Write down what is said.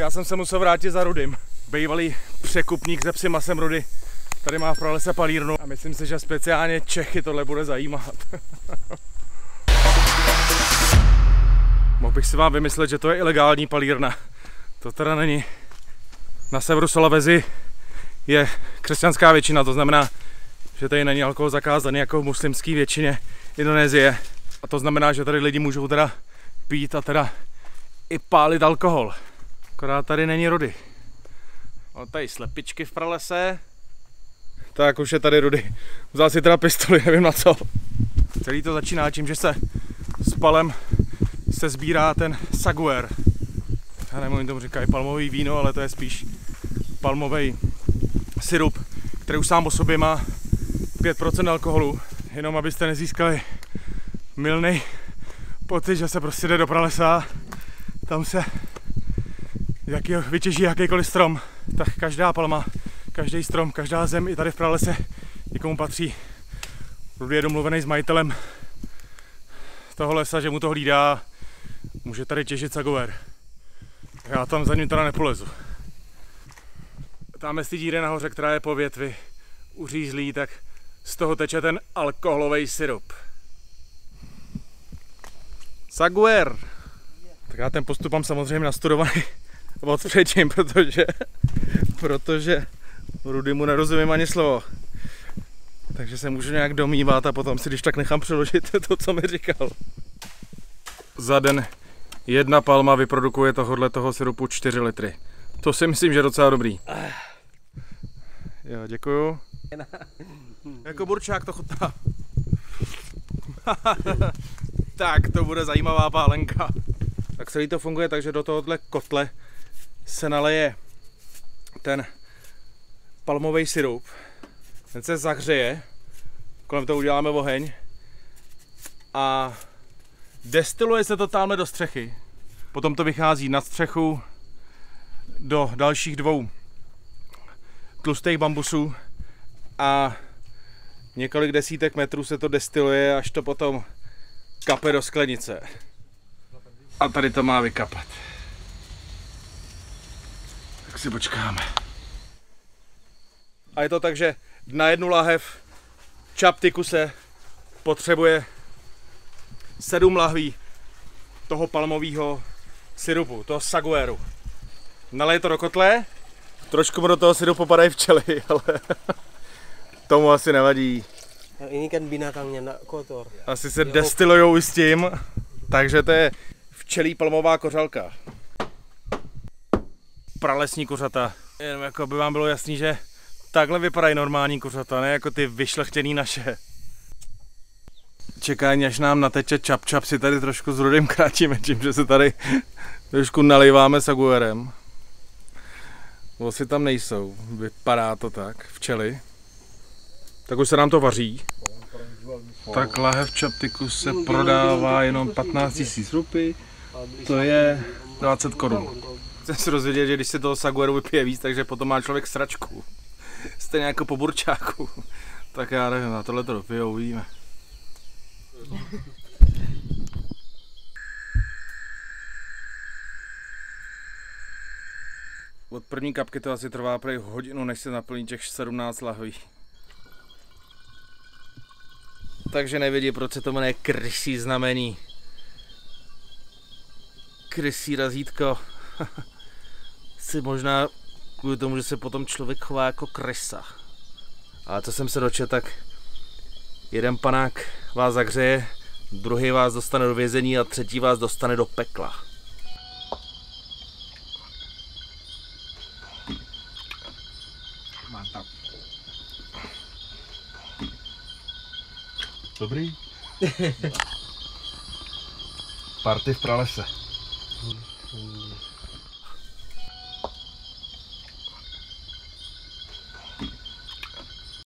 Já jsem se musel vrátit za Rudym. Bývalý překupník ze psi masem Rudy. Tady má v pralese palírnu a myslím si, že speciálně Čechy tohle bude zajímat. Mohl bych si vám vymyslet, že to je ilegální palírna. To teda není. Na severu Sulawesi je křesťanská většina, to znamená, že tady není alkohol zakázaný jako v muslimské většině Indonésie. A to znamená, že tady lidi můžou teda pít a teda i pálit alkohol. Akorát tady není Rudy. Mám tady slepičky v pralese. Tak už je tady Rudy. Vzal si teda pistoli, nevím na co. Celý to začíná tím, že se s palem se sbírá ten saguer. Já nevím, tomu říkají palmový víno, ale to je spíš palmový syrup, který už sám o sobě má 5% alkoholu, jenom abyste nezískali milný pocit, že se prostě jde do pralesa, tam se jaký, vytěží jakýkoliv strom, tak každá palma, každý strom, každá zem i tady v pralese někomu patří. Rudy je domluvený s majitelem toho lesa, že mu to hlídá, může tady těžit sagover. Já tam za ním teda nepolezu. Tam ty díry nahoře, která je po větvi uřízlý, tak z toho teče ten alkoholový syrup. Saguer. Tak já ten postup mám samozřejmě nastudovaný od předtím, protože, protože Rudy mu nerozumím ani slovo. Takže se můžu nějak domývat a potom si když tak nechám přeložit to, co mi říkal. Za den jedna palma vyprodukuje tohohle toho syrupu 4 litry. To si myslím, že je docela dobrý. Jo, děkuju. Jako burčák to chutná. tak, to bude zajímavá pálenka. Tak celý to funguje tak, že do tohohle kotle se naleje ten palmový syrup. Ten se zahřeje, kolem toho uděláme oheň a destiluje se to tamhle do střechy. Potom to vychází na střechu do dalších dvou tlustých bambusů a několik desítek metrů se to destiluje, až to potom kape do sklenice. A tady to má vykapat. Tak si počkáme. A je to tak, že na jednu lahev čaptyku se potřebuje sedm lahví toho palmového syrupu, toho sagueru. Nalej to do kotle, trošku mu do toho syrupu popadají včely, ale tomu asi nevadí. Ini kan binatangnya nak kotor. Asi se destilujou i s tím, takže to je včelí palmová kořalka. Pralesní kořata. Jenom jako by vám bylo jasný, že takhle vypadají normální kořata, ne jako ty vyšlechtěný naše. Čekání, až nám nateče čap čap, si tady trošku s rudým krátíme tím, že se tady trošku naliváme saguerem. Vosy tam nejsou, vypadá to tak, včely. Tak už se nám to vaří. Tak lahev čaptiku se prodává jenom 15 000 rupy, to je 20 korun. Chcem se rozvědět, že když se toho sagueru vypije víc, takže potom má člověk sračku. Stejně jako po burčáku. Tak já nevím, na tohle to dopijou, uvidíme. Od první kapky to asi trvá prej hodinu, než se naplní těch 17 lahví. Takže nevědí, proč se to jmenuje krysí znamení. Krysí razítko. si možná kvůli tomu, že se potom člověk chová jako krysa. Ale co jsem se dočetl, tak jeden panák vás zahřeje, druhý vás dostane do vězení a třetí vás dostane do pekla. Mantap. Dobrý? Party v pralese.